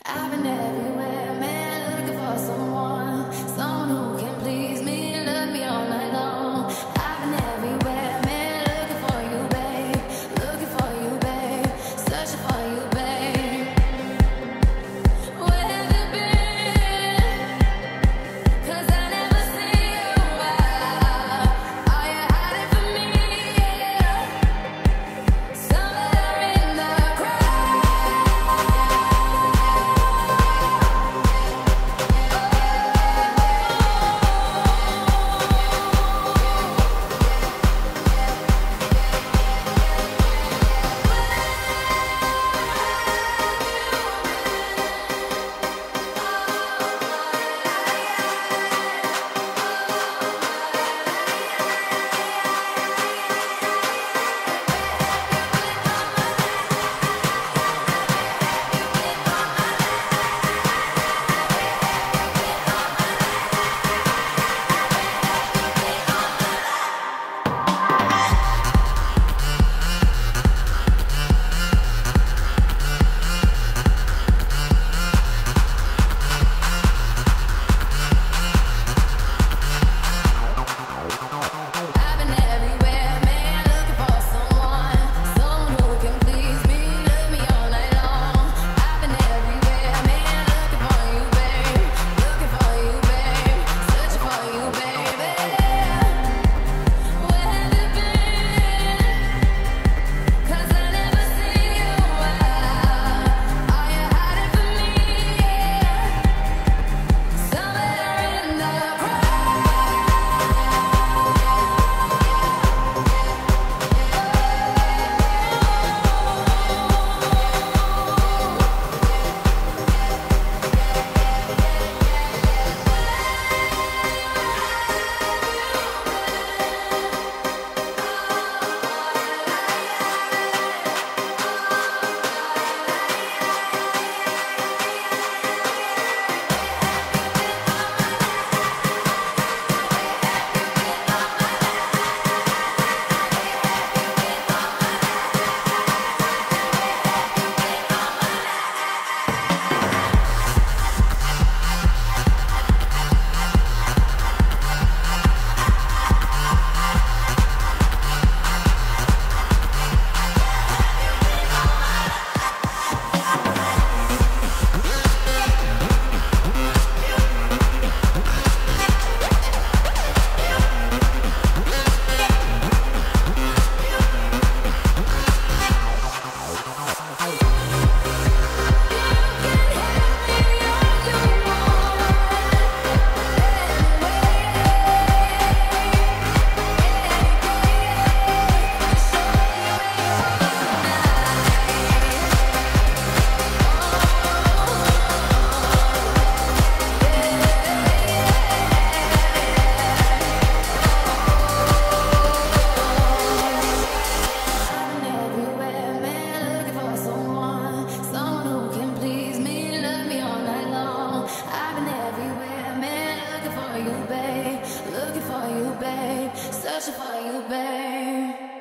I've been everywhere, man, looking for someone, someone who can please me. babe, searching for you, babe.